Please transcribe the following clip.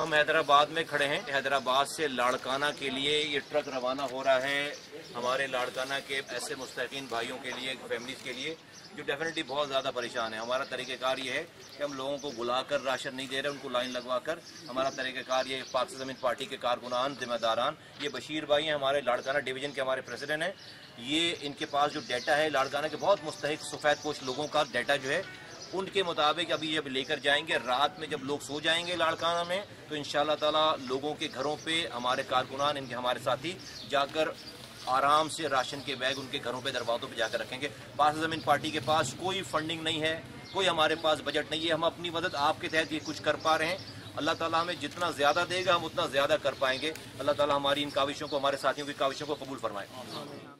हम हैदराबाद में खड़े हैं। हैदराबाद से लाड़काना के लिए ये ट्रक रवाना हो रहा है। हमारे लाड़काना के ऐसे मुस्तकिन भाइयों के लिए, फैमिलीज़ के लिए, जो डेफिनेटली बहुत ज़्यादा परेशान है। हमारा तरीक़ेकार ये है कि हम लोगों को बुलाकर राशन नहीं दे रहे, उनको लाइन लगवा कर हमारा तरीक़ेकार ये पाक ज़मीन पार्टी के कारकुनान, जिम्मेदारान, ये बशीर भाई हैं, हमारे लाड़काना डिवीज़न के हमारे प्रेसिडेंट हैं। ये इनके पास जो डाटा है, लाड़काना के बहुत मुस्तक सफ़ेद पोश लोगों का डाटा जो है उनके मुताबिक अभी जब लेकर जाएँगे, रात में जब लोग सो जाएँगे लाड़काना में तो इन ताला लोगों के घरों पे, हमारे कारकुनान, इनके हमारे साथी, जाकर आराम से राशन के बैग उनके घरों पे, दरवाजों पे जाकर रखेंगे। पास ज़मीन पार्टी के पास कोई फंडिंग नहीं है, कोई हमारे पास बजट नहीं है, हम अपनी मदद आपके तहत ये कुछ कर पा रहे हैं। अल्लाह ताला हमें जितना ज़्यादा देगा, हम उतना ज़्यादा कर पाएँगे। अल्लाह ताला हमारी इन काविशों को, हमारे साथियों की काविशों को कबूल फरमाए।